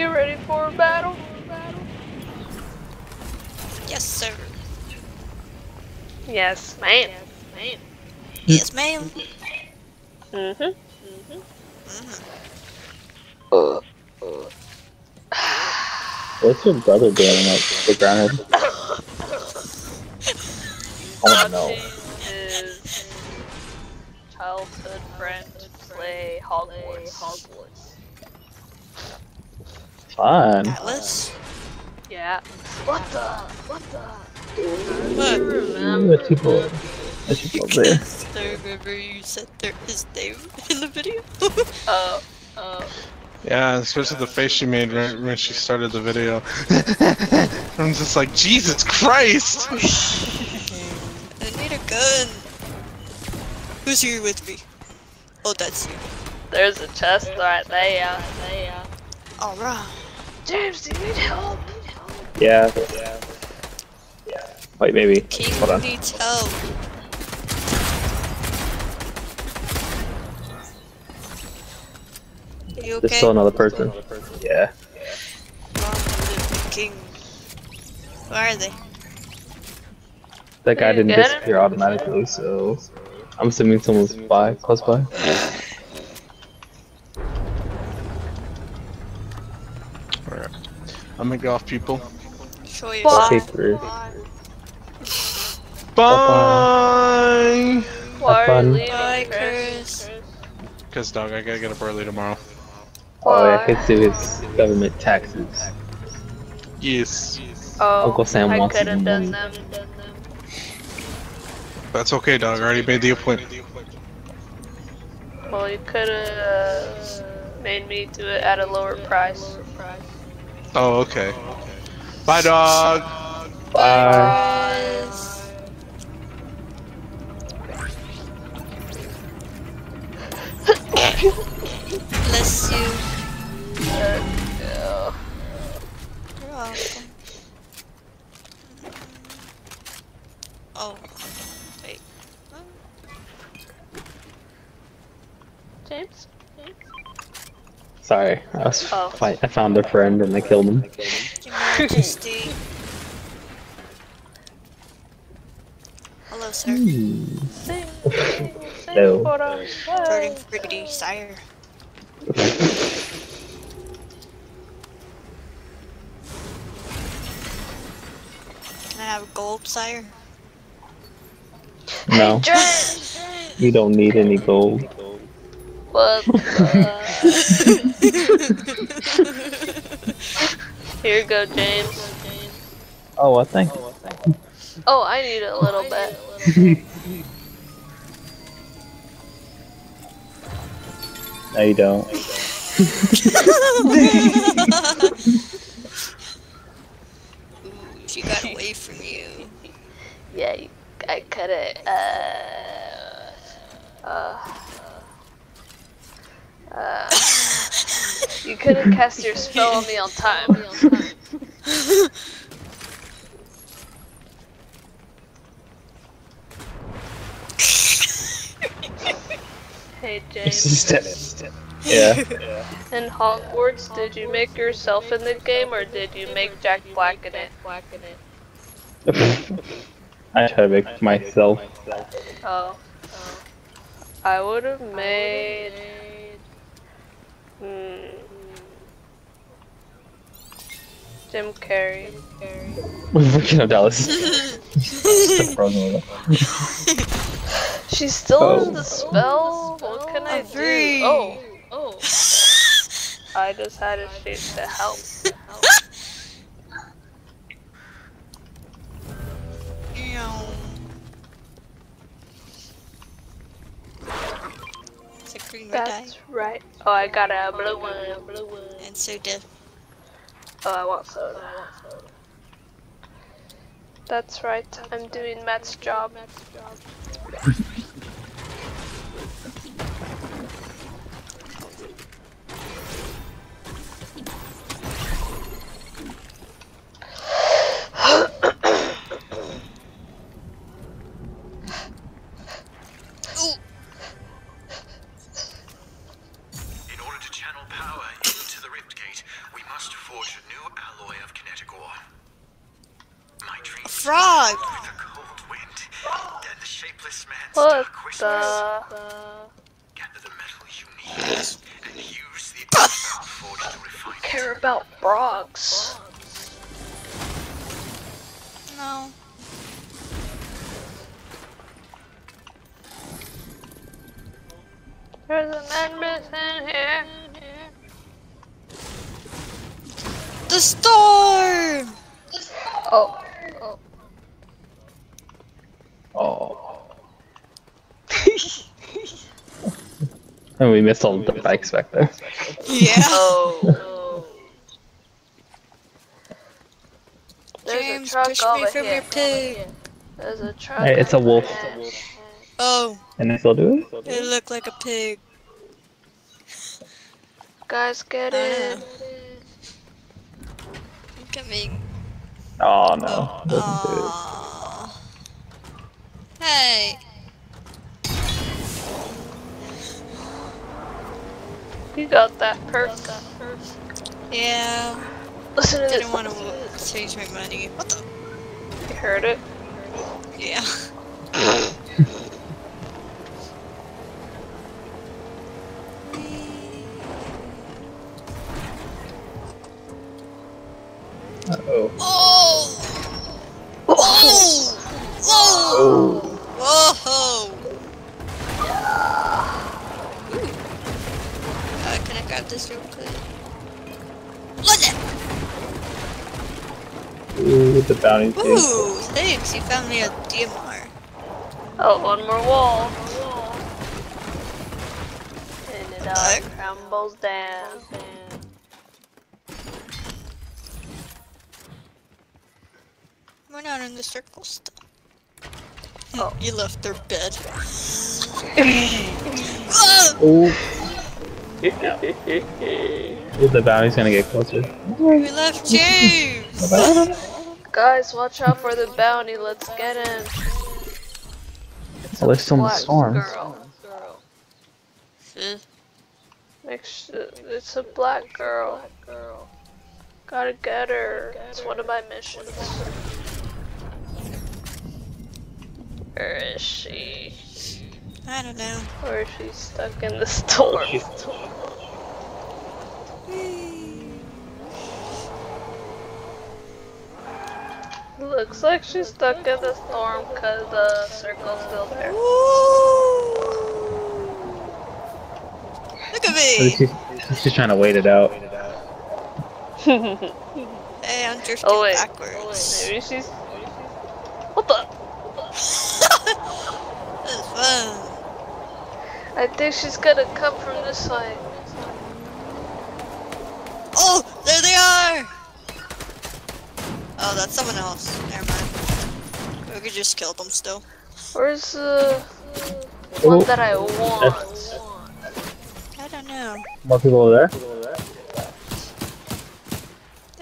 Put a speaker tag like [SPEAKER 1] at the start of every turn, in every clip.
[SPEAKER 1] get ready for a battle.
[SPEAKER 2] Yes, sir.
[SPEAKER 1] Yes, ma'am.
[SPEAKER 2] Yes, ma'am. Mm.
[SPEAKER 1] Mm-hmm. mm-hmm. Uh, uh.
[SPEAKER 3] What's your brother doing up the ground? Oh no.
[SPEAKER 1] is childhood friend play Hogwarts.
[SPEAKER 3] Fun.
[SPEAKER 2] Atlas.
[SPEAKER 1] Yeah. What the? What the?
[SPEAKER 2] What?
[SPEAKER 1] Remember?
[SPEAKER 3] There's people. There's people there.
[SPEAKER 2] Because I remember you said there his name in the video.
[SPEAKER 1] Oh. Oh.
[SPEAKER 4] Yeah, especially the face she made right when she started the video. I'm just like, Jesus Christ!
[SPEAKER 2] I need a gun. Who's here with me? Oh, that's you.
[SPEAKER 1] There's a chest right there. there.
[SPEAKER 2] Alright.
[SPEAKER 1] James, do you need help?
[SPEAKER 3] Yeah. yeah Wait, maybe.
[SPEAKER 2] King
[SPEAKER 3] Hold on.
[SPEAKER 2] needs help. You okay?
[SPEAKER 3] There's still another person. Yeah.
[SPEAKER 2] Long live the king. Where are they?
[SPEAKER 3] That guy didn't
[SPEAKER 1] get him?
[SPEAKER 3] disappear automatically, so I'm assuming someone's by close by.
[SPEAKER 4] Alright. I'm gonna go off, people.
[SPEAKER 2] Show
[SPEAKER 1] Bye.
[SPEAKER 2] yourself.
[SPEAKER 3] Paper.
[SPEAKER 4] Bye!
[SPEAKER 1] Why are you
[SPEAKER 3] fun.
[SPEAKER 1] leaving,
[SPEAKER 2] Bye,
[SPEAKER 1] Chris?
[SPEAKER 2] Chris.
[SPEAKER 4] Cause dog, I gotta get up early tomorrow.
[SPEAKER 3] Oh yeah, I could do his government taxes.
[SPEAKER 4] Yes.
[SPEAKER 1] Oh,
[SPEAKER 3] Uncle Sam
[SPEAKER 1] I
[SPEAKER 3] wants
[SPEAKER 1] could
[SPEAKER 3] to
[SPEAKER 1] have
[SPEAKER 3] do
[SPEAKER 1] done them.
[SPEAKER 4] That's okay, dog. I already made the appointment.
[SPEAKER 1] Well, you could have uh, made me do it at a lower price.
[SPEAKER 4] Oh, okay. Bye, dog!
[SPEAKER 3] Bye.
[SPEAKER 2] Chris. Bless you.
[SPEAKER 1] Yeah.
[SPEAKER 2] You're welcome. Oh, wait.
[SPEAKER 1] James?
[SPEAKER 3] Sorry, I was
[SPEAKER 1] Oh.
[SPEAKER 3] fight. I found a friend and I killed him.
[SPEAKER 2] Hello, sir.
[SPEAKER 3] Hmm.
[SPEAKER 1] Sing, sing, sing
[SPEAKER 3] No.
[SPEAKER 1] for us.
[SPEAKER 2] Turning pretty, sire. Can I have gold, sire?
[SPEAKER 3] No, you don't need any gold.
[SPEAKER 1] What the- Here you go, James.
[SPEAKER 3] Oh, I think.
[SPEAKER 1] Oh, I need a little bit.
[SPEAKER 3] No, you don't.
[SPEAKER 2] Ooh, she got away from you.
[SPEAKER 1] Yeah, you, I cut it. Uh, uh, uh, you couldn't cast your spell on me on time. Hey
[SPEAKER 3] It's
[SPEAKER 1] James,
[SPEAKER 3] just yeah.
[SPEAKER 1] in Hogwarts, did you make yourself in the game or did you make Jack Black in it?
[SPEAKER 3] I try to make myself.
[SPEAKER 1] Oh, I would have made. Hmm. Jim Carrey.
[SPEAKER 3] We're freaking out Dallas.
[SPEAKER 1] She's still
[SPEAKER 3] Oh.
[SPEAKER 1] in the spell. What can I
[SPEAKER 2] Agree.
[SPEAKER 1] do? Oh, oh. I just had to shoot to help.
[SPEAKER 2] Meow. It's green red eye.
[SPEAKER 1] That's right. Oh, I got a blue one. Blue one.
[SPEAKER 2] And soda.
[SPEAKER 1] Oh, I want soda. That's right. I'm doing Matt's job.
[SPEAKER 5] In order
[SPEAKER 1] Care about frogs.
[SPEAKER 2] No.
[SPEAKER 1] There's an empress in here.
[SPEAKER 2] The storm!
[SPEAKER 1] Oh. oh.
[SPEAKER 3] Oh. and we missed all the bikes back there.
[SPEAKER 2] Yeah.
[SPEAKER 1] Oh. There's
[SPEAKER 2] James,
[SPEAKER 1] a truck
[SPEAKER 2] push me from
[SPEAKER 1] here.
[SPEAKER 2] your pig.
[SPEAKER 1] There's a truck.
[SPEAKER 3] Hey, it's a wolf.
[SPEAKER 1] there.
[SPEAKER 2] Oh,
[SPEAKER 3] And they still do it?
[SPEAKER 2] it looked like a pig.
[SPEAKER 1] Guys, get
[SPEAKER 2] Uh.
[SPEAKER 1] in.
[SPEAKER 2] I'm coming.
[SPEAKER 3] Oh no. Doesn't do it.
[SPEAKER 2] Aww. Hey.
[SPEAKER 1] You got that perk.
[SPEAKER 2] Yeah.
[SPEAKER 1] Listen to this.
[SPEAKER 2] Didn't want to change my money. What the?
[SPEAKER 1] You heard it.
[SPEAKER 2] Yeah.
[SPEAKER 3] Uh-oh.
[SPEAKER 2] Oh! This real quick? What the?
[SPEAKER 3] Ooh, the bounty thing.
[SPEAKER 2] Ooh, thanks. You found me a DMR.
[SPEAKER 1] Oh, one more wall. And it all
[SPEAKER 2] Alright.
[SPEAKER 1] crumbles down.
[SPEAKER 2] We're not in the circle still.
[SPEAKER 1] Oh.
[SPEAKER 2] You left their bed. Ah!
[SPEAKER 3] Oh. Ooh, the bounty's gonna get closer.
[SPEAKER 2] We left James!
[SPEAKER 1] Guys, watch out for the bounty. Let's get in. It's
[SPEAKER 3] Well, there's still in the
[SPEAKER 1] black
[SPEAKER 3] storms.
[SPEAKER 1] Girl. Make sure it's a black girl. Gotta get her. It's one of my missions. Where is she?
[SPEAKER 2] I don't know.
[SPEAKER 1] Or is she stuck in the storm? Looks like she's stuck in the storm because the circle's still there.
[SPEAKER 2] Look at
[SPEAKER 3] So
[SPEAKER 2] me!
[SPEAKER 3] she's, she's just trying to wait it out.
[SPEAKER 2] Hey, I'm drifting
[SPEAKER 1] Oh wait.
[SPEAKER 2] backwards.
[SPEAKER 1] Oh, Maybe she's. What the?
[SPEAKER 2] This is fun.
[SPEAKER 1] I think she's gonna come from this side.
[SPEAKER 2] Oh, there they are! Oh, that's someone else. Never mind. We could just kill them still.
[SPEAKER 1] Where's the
[SPEAKER 3] Oh,
[SPEAKER 1] one that I want?
[SPEAKER 2] I don't know.
[SPEAKER 3] more people over there?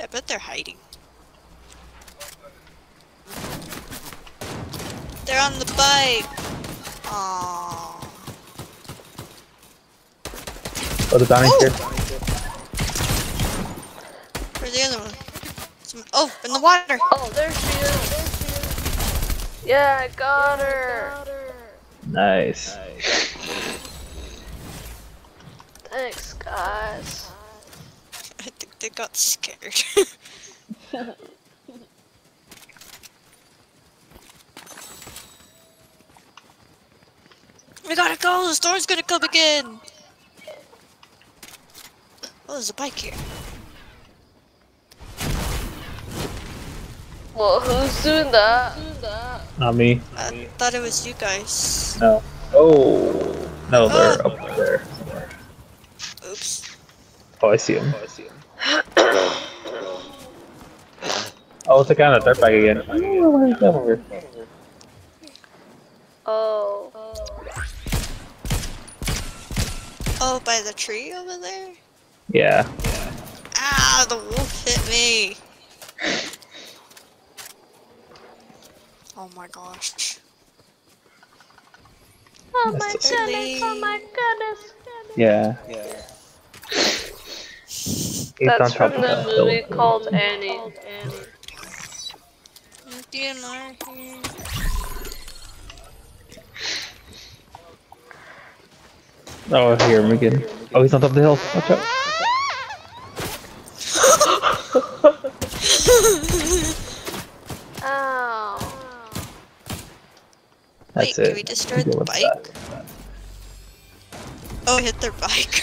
[SPEAKER 2] I bet they're hiding. They're on the bike.
[SPEAKER 3] Oh, the bounty's
[SPEAKER 2] Oh!
[SPEAKER 3] here.
[SPEAKER 2] Where's the other one? Some, oh, in the water.
[SPEAKER 1] Oh, there she is. Yeah, I got her.
[SPEAKER 3] Nice.
[SPEAKER 1] Thanks, guys.
[SPEAKER 2] I think they got scared. we gotta go. The storm's gonna come again. Oh, there's a bike here.
[SPEAKER 1] Well, who's doing that?
[SPEAKER 3] Not me.
[SPEAKER 2] I thought it was you guys.
[SPEAKER 3] No. Oh. No, they're oh. up there.
[SPEAKER 2] Oops.
[SPEAKER 3] Oh, I see him. Oh, it's a guy on a dirt bike again. Oh, where's that over?
[SPEAKER 1] Oh.
[SPEAKER 2] Oh, by the tree over there?
[SPEAKER 3] Yeah.
[SPEAKER 2] Ah, the wolf hit me. Oh my gosh.
[SPEAKER 1] Oh
[SPEAKER 3] That's
[SPEAKER 1] my
[SPEAKER 3] just-
[SPEAKER 1] goodness, oh my goodness.
[SPEAKER 3] Yeah. He's on
[SPEAKER 1] That's from
[SPEAKER 3] of
[SPEAKER 1] the
[SPEAKER 3] that hill.
[SPEAKER 1] movie called Annie.
[SPEAKER 2] DMR here.
[SPEAKER 3] Oh, here, Megan. Oh, he's on top of the hill. Watch out. That's
[SPEAKER 2] Wait,
[SPEAKER 3] it.
[SPEAKER 2] can we destroy
[SPEAKER 3] Deal
[SPEAKER 2] the bike?
[SPEAKER 3] that.
[SPEAKER 2] Oh, hit their bike.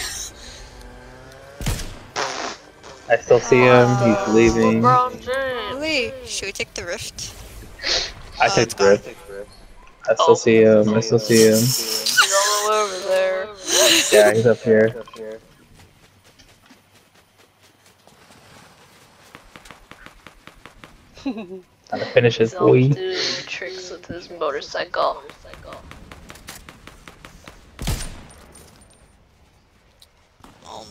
[SPEAKER 3] I still see him. He's oh. leaving.
[SPEAKER 1] LeBron
[SPEAKER 2] Wait, should we take the rift?
[SPEAKER 3] I
[SPEAKER 2] Oh,
[SPEAKER 3] take the rift. I still oh. see him. I still see him.
[SPEAKER 1] He's all over there.
[SPEAKER 3] Yeah, he's up here. Trying to finish his
[SPEAKER 1] He's all
[SPEAKER 3] boy.
[SPEAKER 1] doing tricks with his motorcycle.
[SPEAKER 2] Oh.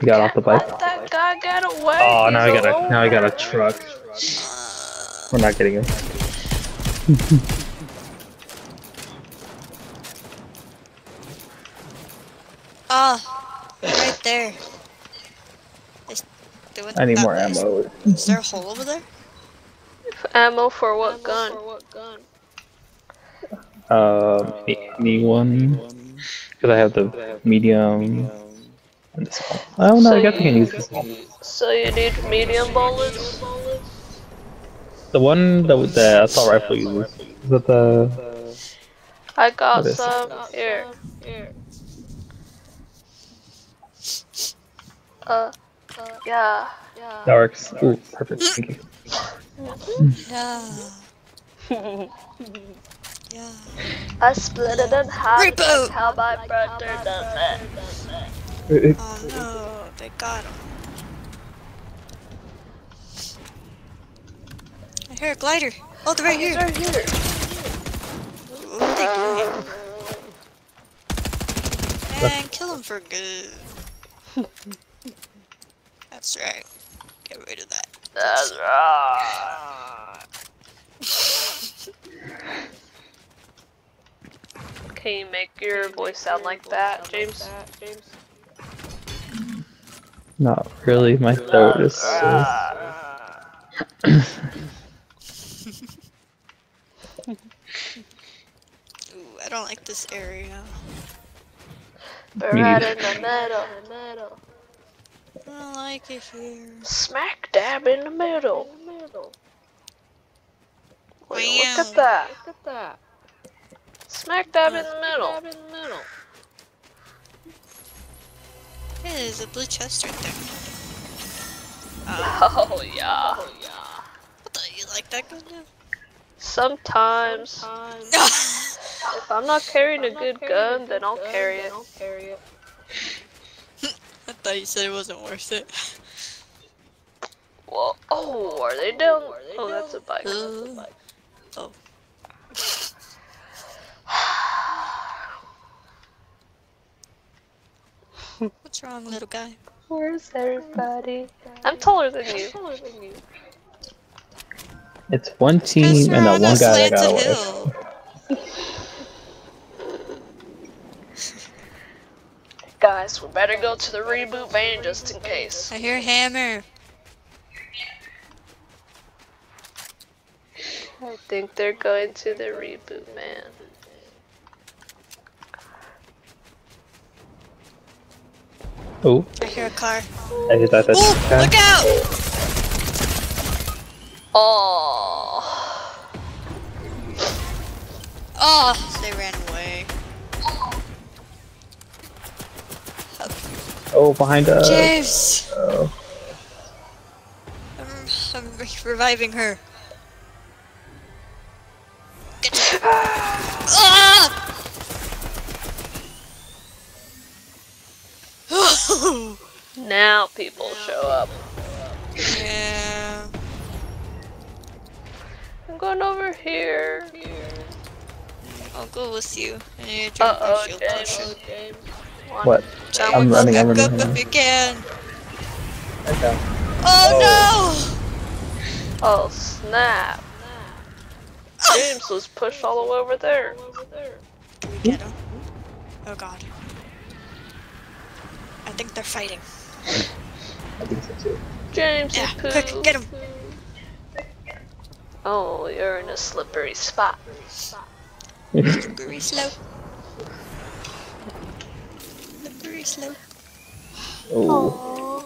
[SPEAKER 3] He got off the bike.
[SPEAKER 1] Let that guy get away.
[SPEAKER 3] Oh, now
[SPEAKER 1] He's
[SPEAKER 3] he got a now he got a truck. We're not getting him.
[SPEAKER 2] ah, right there. Is, the
[SPEAKER 3] I need more
[SPEAKER 2] was-
[SPEAKER 3] ammo.
[SPEAKER 2] Is there a hole over there?
[SPEAKER 1] Ammo for what gun?
[SPEAKER 3] for Uh, me, me one. Because I have the medium. And this one. Oh no, I guess I can use this one.
[SPEAKER 1] So you need medium bullets?
[SPEAKER 3] The one that with the assault rifle uses. Is that the?
[SPEAKER 1] I got
[SPEAKER 3] What is it?
[SPEAKER 1] some. Here. Uh, yeah.
[SPEAKER 3] That works. Ooh, perfect. Thank you.
[SPEAKER 2] Yeah. Yeah.
[SPEAKER 1] I split it in half.
[SPEAKER 2] Reboot!
[SPEAKER 1] That's how my brother does it.
[SPEAKER 2] Oh no, they got him. I hear a glider. Oh, they're right here.
[SPEAKER 1] Right here.
[SPEAKER 2] What are they doing? And kill him for good. That's right. Get rid of that.
[SPEAKER 1] That's right. Can you make your voice sound like that, James?
[SPEAKER 3] Not really. My throat is so.
[SPEAKER 2] Ooh, I don't like this area.
[SPEAKER 1] But
[SPEAKER 3] Me
[SPEAKER 1] right
[SPEAKER 3] neither.
[SPEAKER 1] in the middle.
[SPEAKER 2] I don't like it here.
[SPEAKER 1] Smack dab in the middle. Wait,
[SPEAKER 2] Wow.
[SPEAKER 1] look at um, that. Look at that. Smack dab in the middle.
[SPEAKER 2] Hey, there's a blue chest right there. Ah.
[SPEAKER 1] Oh yeah.
[SPEAKER 2] Oh, what the, you like that gun now?
[SPEAKER 1] Sometimes, if I'm not carrying a good gun, then I'll carry it.
[SPEAKER 2] I thought you said it wasn't worth it.
[SPEAKER 1] Well, oh, are they down? Oh, oh that's a uh, bike.
[SPEAKER 2] Ooh. Oh. What's wrong, little guy?
[SPEAKER 1] Where's everybody? I'm taller than you.
[SPEAKER 3] It's one team and that one
[SPEAKER 2] a
[SPEAKER 3] guy that got away.
[SPEAKER 1] Guys, we better go to the reboot van just in case.
[SPEAKER 2] I hear a hammer.
[SPEAKER 1] I think they're going to the reboot van.
[SPEAKER 3] Oh,
[SPEAKER 2] I hear a car.
[SPEAKER 3] I hit that.
[SPEAKER 2] Oh,
[SPEAKER 3] That's
[SPEAKER 2] look out!
[SPEAKER 1] Oh,
[SPEAKER 2] Oh, they ran away.
[SPEAKER 3] Oh, behind us.
[SPEAKER 2] James!
[SPEAKER 3] Oh.
[SPEAKER 2] I'm, I'm re- reviving her. Get ah!
[SPEAKER 1] now people show up.
[SPEAKER 2] yeah.
[SPEAKER 1] I'm going over here.
[SPEAKER 2] I'll go with you. I need to
[SPEAKER 1] Uh
[SPEAKER 2] drink my
[SPEAKER 1] oh, James.
[SPEAKER 2] Potion.
[SPEAKER 1] One-
[SPEAKER 3] What?
[SPEAKER 2] Jump
[SPEAKER 3] I'm running, I'm running,
[SPEAKER 2] up
[SPEAKER 3] I'm
[SPEAKER 2] if you can.
[SPEAKER 3] Okay.
[SPEAKER 2] Oh,
[SPEAKER 1] Oh snap! James was pushed all the way over there.
[SPEAKER 2] no! Get him. Oh god. I think they're fighting.
[SPEAKER 3] I think so too.
[SPEAKER 1] James,
[SPEAKER 2] Yeah,
[SPEAKER 1] you poo.
[SPEAKER 2] quick, get him.
[SPEAKER 1] Oh, you're in a slippery spot.
[SPEAKER 2] Slippery slope. Slippery slope.
[SPEAKER 3] Oh,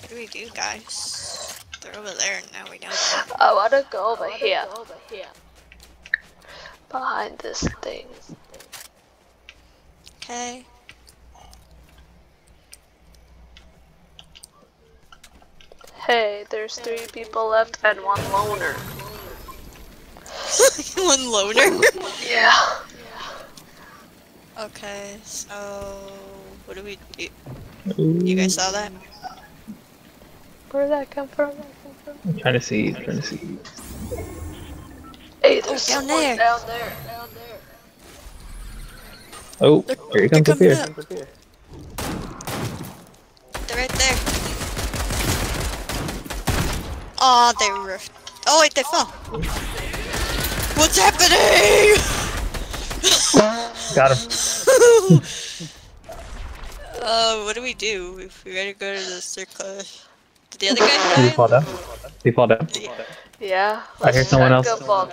[SPEAKER 2] What do we do, guys? They're over there, and now we know that.
[SPEAKER 1] I wanna go over here. Behind this thing.
[SPEAKER 2] Okay.
[SPEAKER 1] Hey, there's three people left and one loner.
[SPEAKER 2] One loner.
[SPEAKER 1] Yeah.
[SPEAKER 2] Okay, so what do we do?
[SPEAKER 3] Ooh.
[SPEAKER 2] You guys saw that?
[SPEAKER 1] Where did that come from?
[SPEAKER 3] I'm trying to see. I'm Trying to see.
[SPEAKER 1] Hey, there's
[SPEAKER 2] down
[SPEAKER 1] someone
[SPEAKER 2] there.
[SPEAKER 1] down there. Down there.
[SPEAKER 3] Oh,
[SPEAKER 2] They're-
[SPEAKER 3] here he
[SPEAKER 2] they're
[SPEAKER 3] comes up
[SPEAKER 2] coming
[SPEAKER 3] here.
[SPEAKER 2] They're right there. Oh, they were. Oh wait, they fell. What's happening?
[SPEAKER 3] Got him.
[SPEAKER 2] uh, what do we do? If we gotta go to the circus. Did the other guy
[SPEAKER 3] Did he fall down? Did he fall down?
[SPEAKER 1] Yeah.
[SPEAKER 3] I hear someone else.
[SPEAKER 1] up on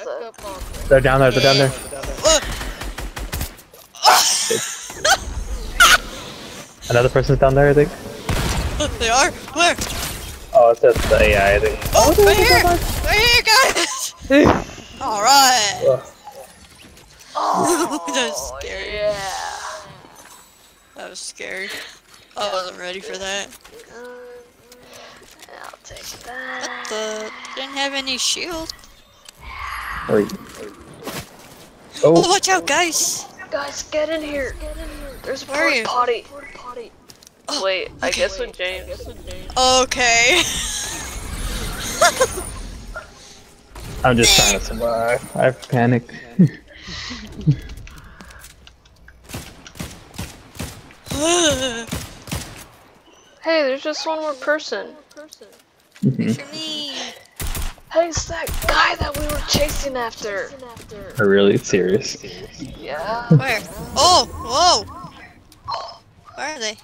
[SPEAKER 3] They're down there. They're down there. Another person's down there, I think.
[SPEAKER 2] they are? Where?
[SPEAKER 3] Oh, it's just the AI, I think.
[SPEAKER 2] Oh, right here! Right here, guys! Alright!
[SPEAKER 3] Ugh.
[SPEAKER 1] Oh,
[SPEAKER 2] that was oh, scary.
[SPEAKER 1] yeah.
[SPEAKER 2] That was scary. Oh, I wasn't ready for that.
[SPEAKER 1] I'll take
[SPEAKER 2] What
[SPEAKER 1] that.
[SPEAKER 2] the? Didn't have any shield.
[SPEAKER 3] Wait.
[SPEAKER 2] Oh,
[SPEAKER 3] Oh,
[SPEAKER 2] watch out, guys!
[SPEAKER 1] Guys, get in here. There's a
[SPEAKER 2] Where are
[SPEAKER 1] porta
[SPEAKER 2] you?
[SPEAKER 1] potty.
[SPEAKER 2] Oh,
[SPEAKER 1] Wait, I guess with James.
[SPEAKER 2] Okay.
[SPEAKER 3] I'm just trying to survive. I've panicked.
[SPEAKER 1] Hey, there's just one more person.
[SPEAKER 3] Mm-hmm.
[SPEAKER 2] For me.
[SPEAKER 1] Hey, it's that guy that we were chasing after.
[SPEAKER 3] Are really serious.
[SPEAKER 1] Yeah,
[SPEAKER 2] Where? Oh, whoa! Where are they?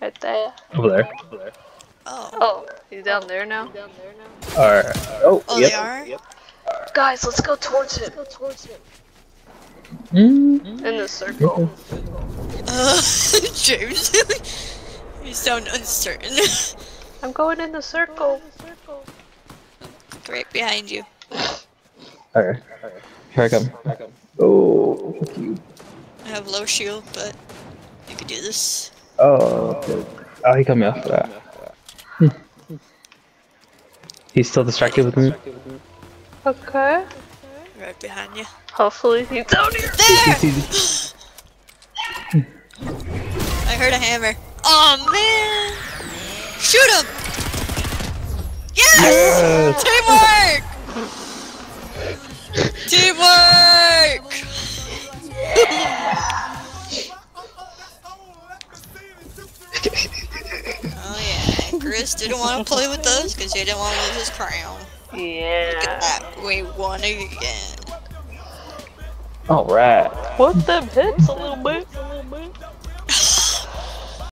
[SPEAKER 1] right there.
[SPEAKER 3] Over there.
[SPEAKER 2] Oh.
[SPEAKER 1] Oh, he's down there now.
[SPEAKER 3] Alright. Oh,
[SPEAKER 2] Oh,
[SPEAKER 3] yep.
[SPEAKER 2] they are?
[SPEAKER 1] Guys, let's go towards him.
[SPEAKER 3] Mm.
[SPEAKER 1] In the circle.
[SPEAKER 2] Uh, James. you sound uncertain.
[SPEAKER 1] I'm going in the circle.
[SPEAKER 2] right behind you.
[SPEAKER 3] Alright. Here I come. Oh, fuck you.
[SPEAKER 2] I have low shield, but you can do this.
[SPEAKER 3] Oh, okay. oh, he cut me off for that. Hmm. He's still distracted with me.
[SPEAKER 1] Okay.
[SPEAKER 2] Right behind you.
[SPEAKER 1] Hopefully he's down here.
[SPEAKER 2] There! I heard a hammer. Oh man! Shoot him! Yes! Teamwork! Teamwork! oh yeah, Chris didn't want to play with us because he didn't want to lose his crown. Yeah. Look at
[SPEAKER 1] Yeah.
[SPEAKER 2] that, we won again.
[SPEAKER 3] Alright.
[SPEAKER 1] What them hits a little bit.